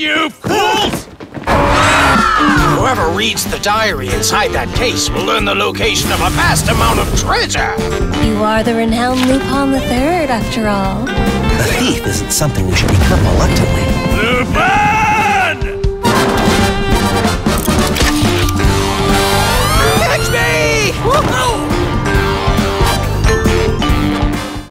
You fools! Whoever reads the diary inside that case will learn the location of a vast amount of treasure. You are the renowned Lupin III, after all. A thief isn't something we should become reluctantly. Lupin! Catch me!